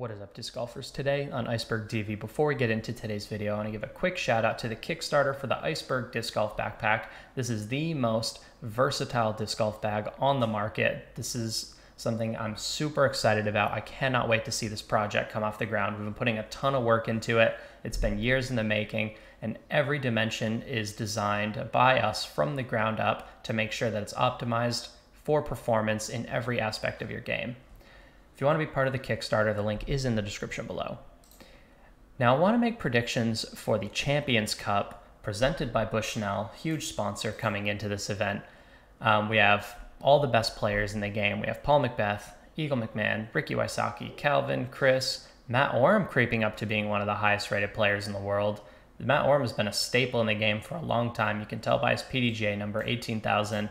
What is up, disc golfers? Today on Iceberg TV, before we get into today's video, I want to give a quick shout out to the Kickstarter for the Iceberg Disc Golf Backpack. This is the most versatile disc golf bag on the market. This is something I'm super excited about. I cannot wait to see this project come off the ground. We've been putting a ton of work into it. It's been years in the making, and every dimension is designed by us from the ground up to make sure that it's optimized for performance in every aspect of your game. If you want to be part of the Kickstarter, the link is in the description below. Now, I want to make predictions for the Champions Cup presented by Bushnell, huge sponsor coming into this event. Um, we have all the best players in the game. We have Paul McBeth, Eagle McMahon, Ricky Wysocki, Calvin, Chris, Matt Orum creeping up to being one of the highest rated players in the world. Matt Orum has been a staple in the game for a long time. You can tell by his PDGA number 18,000,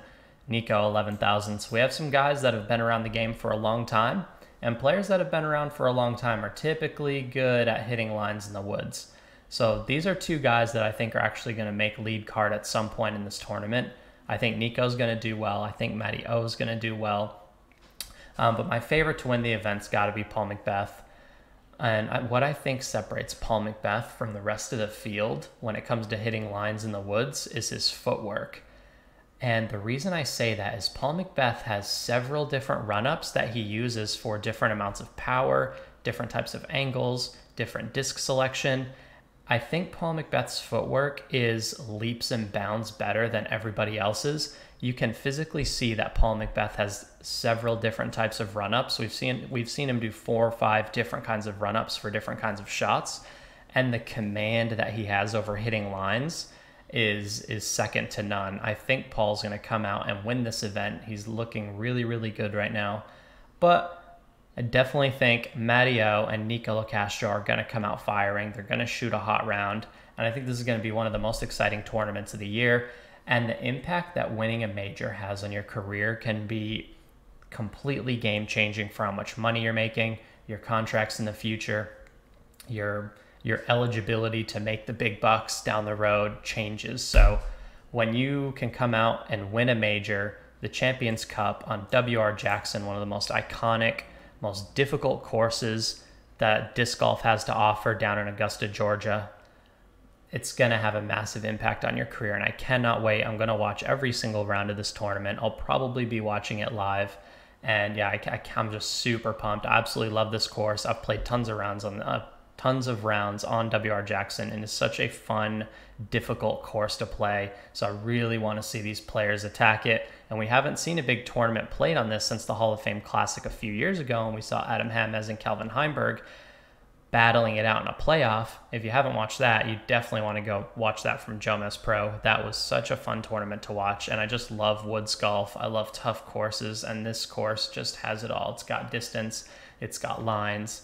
Nico 11,000. So we have some guys that have been around the game for a long time and players that have been around for a long time are typically good at hitting lines in the woods. So these are two guys that I think are actually going to make lead card at some point in this tournament. I think Nico's going to do well. I think Matty O is going to do well. Um, but my favorite to win the event's got to be Paul McBeth. And I, what I think separates Paul McBeth from the rest of the field when it comes to hitting lines in the woods is his footwork. And the reason I say that is Paul McBeth has several different run ups that he uses for different amounts of power, different types of angles, different disc selection. I think Paul McBeth's footwork is leaps and bounds better than everybody else's. You can physically see that Paul McBeth has several different types of run ups. We've seen we've seen him do four or five different kinds of run ups for different kinds of shots. And the command that he has over hitting lines is is second to none. I think Paul's going to come out and win this event. He's looking really really good right now. But I definitely think Matty O and Nico Locastro are going to come out firing. They're going to shoot a hot round, and I think this is going to be one of the most exciting tournaments of the year. And the impact that winning a major has on your career can be completely game changing for how much money you're making, your contracts in the future, your your eligibility to make the big bucks down the road changes. So when you can come out and win a major, the Champions Cup on WR Jackson, one of the most iconic, most difficult courses that disc golf has to offer down in Augusta, Georgia, it's going to have a massive impact on your career. And I cannot wait. I'm going to watch every single round of this tournament. I'll probably be watching it live. And yeah, I, am just super pumped. I absolutely love this course. I've played tons of rounds on uh, tons of rounds on WR Jackson and it's such a fun, difficult course to play. So I really want to see these players attack it. And we haven't seen a big tournament played on this since the Hall of Fame Classic a few years ago. And we saw Adam Hammes and Calvin Heimburg battling it out in a playoff. If you haven't watched that, you definitely want to go watch that from Jomez Pro. That was such a fun tournament to watch. And I just love woods golf. I love tough courses. And this course just has it all. It's got distance, it's got lines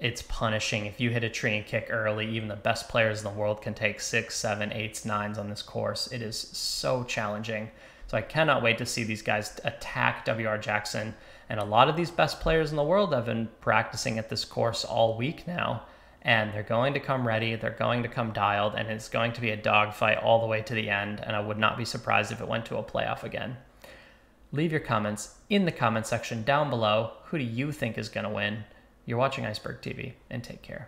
it's punishing. If you hit a tree and kick early, even the best players in the world can take six, seven, eights, nines on this course. It is so challenging. So I cannot wait to see these guys attack WR Jackson. And a lot of these best players in the world have been practicing at this course all week now. And they're going to come ready, they're going to come dialed, and it's going to be a dogfight all the way to the end. And I would not be surprised if it went to a playoff again. Leave your comments in the comment section down below. Who do you think is going to win? You're watching Iceberg TV, and take care.